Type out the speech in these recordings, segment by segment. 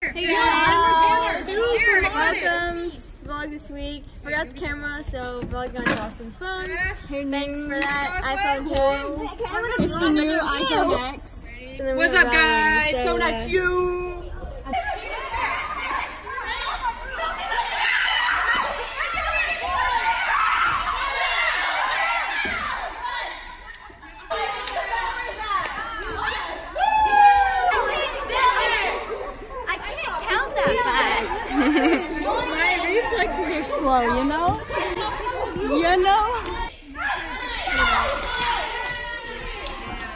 Hey guys, I'm Taylor. welcome to vlog this week. Forgot the camera, so vlogging on Dawson's phone. Thanks for that, iPhone 2. It's the new iPhone X. What's up, guys? say Coming at you. I can't count that fast. My reflexes are slow, you know? You know?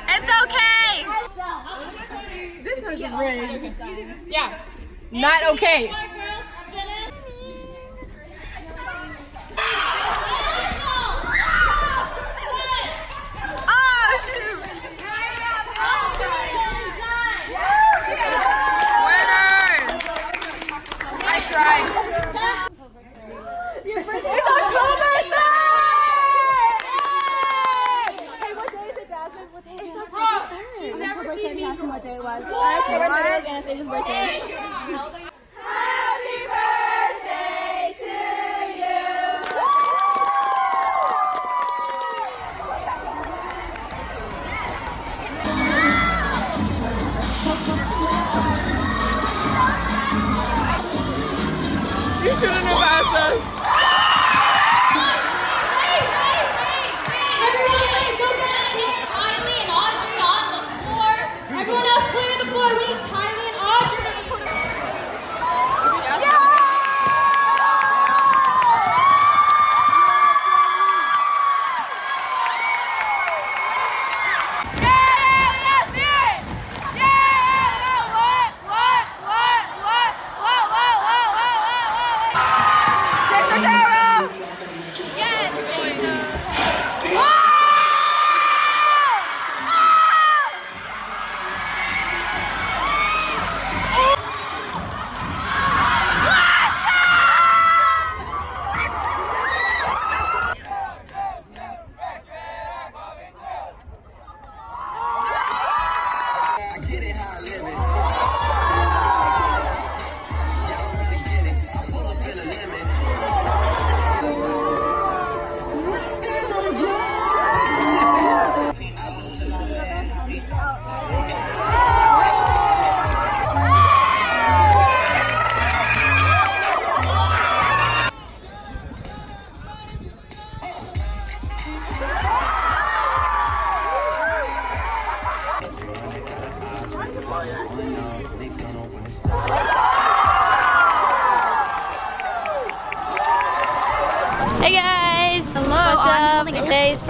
It's okay. Yeah. Not okay. 挠 个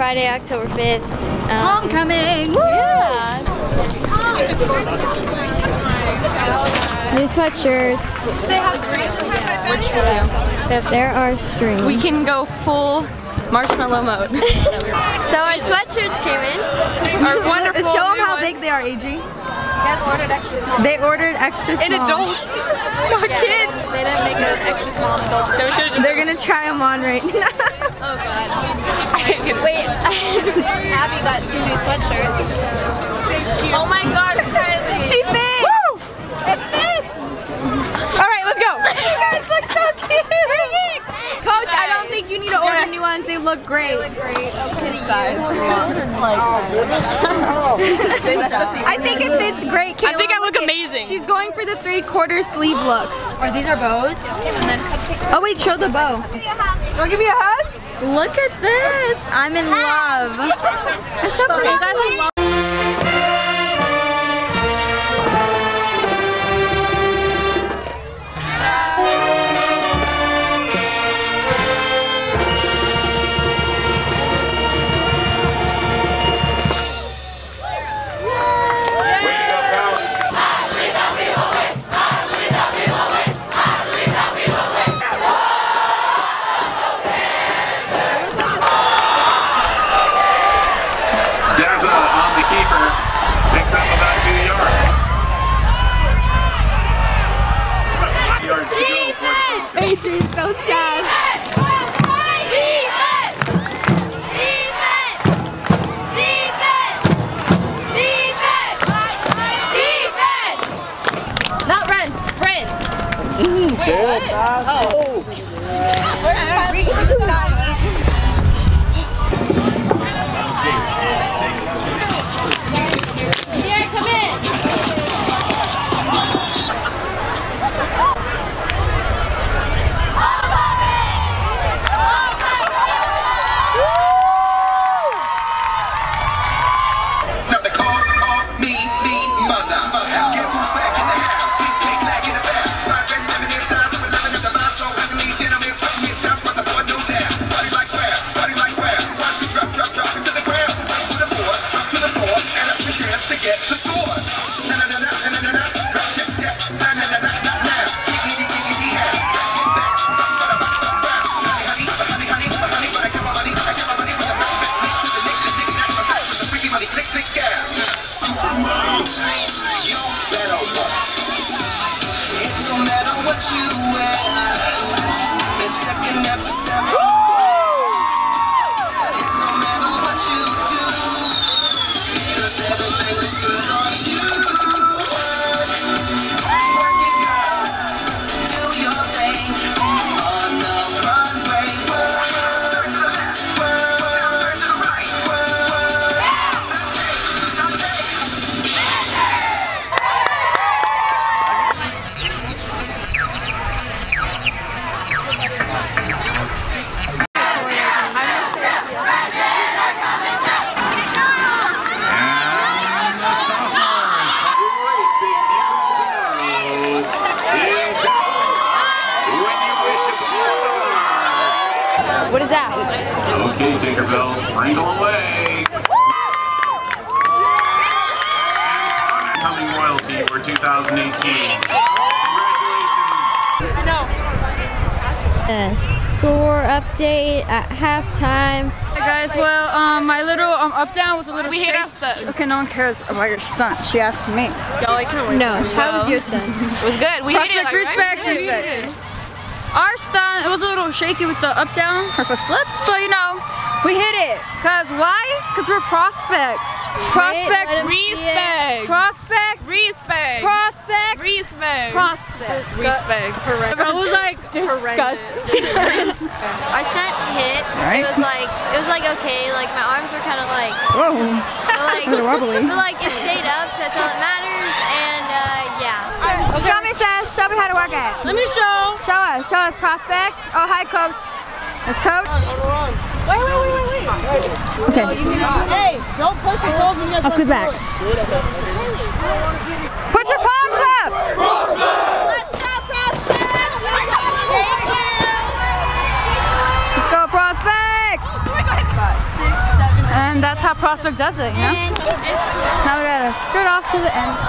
Friday, October 5th. Um, Homecoming! Yeah! New sweatshirts. They have Which video? There are strings. We can go full marshmallow mode. So our sweatshirts came in. Our wonderful Show them how ones. big they are, AG. They ordered extra small. And adults, not kids. They didn't make an extra small adult. They should have just. They're gonna try them on right now. Oh god. Wait. Abby got two new sweatshirts. Oh my god, Kylie. She fits. It fits. All right, let's go. You guys look so cute. Coach, I don't think you need to order new ones. They look great. They look great. Okay. Size. I think it fits great. Kayla. I think I look Look amazing. She's going for the three-quarter sleeve look. Are these our bows. Oh wait, show the bow. Don't give me a hug. Look at this. I'm in love. That's so pretty. So sad. Not run, sprint. Now get the score. Na na. Giggity, giggity, ha. Get back. Bum, bada, Okay, Tinkerbell, sprinkle away. Coming royalty for 2018. Congratulations. A score update at halftime. Hey guys, well, um, my little um, up down was a little We hate shaky. our stunts. Okay, no one cares about your stunt. She asked me. Y'all like kind of No, how was your stunt? It was good. We hated it. Respect, Like, right? respect, Yeah, respect. Our stunt, it was a little shaky with the up down, or if I slipped, but you know, we hit it. Cause why? Cause we're prospects. Prospects. let 'em see. Respect. Prospects. Respect. Prospects. Respect. Prospects. Respect. I was like disgusting. Our stunt hit. Right. It was like it was like okay. Like my arms were kind of like, Whoa. but like, wobbly. but like it stayed up, so that's all that matters. And uh, yeah. Show me, Sass. Show me how to work it. Let me show. Show us. Show us, prospect. Oh, hi, coach. It's coach. Wait, wait, wait, wait, wait. Okay. Hey, don't push the holes when you I'll scoot back. Put your palms up. Let's go, prospect. And that's how prospect does it, you know? Now we gotta skirt off to the ends.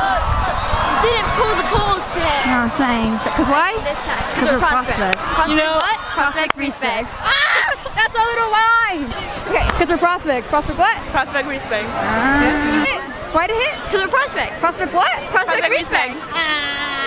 Didn't pull the poles today. You know I'm saying? Because why? This time. 'Cause Because we're we're prospect. prospects. Prospect You know- what? Prospect respect. Ah! That's our little line. Okay, because we're prospect. Prospect what? Prospect respect. Ah. Why to hit? Because we're prospect. Prospect what? Prospect Prospect respect. respect.